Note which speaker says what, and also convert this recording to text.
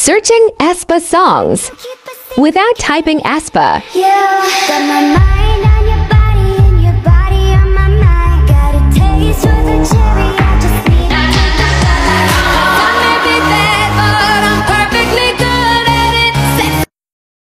Speaker 1: Searching aespa songs without typing aespa.
Speaker 2: Yeah,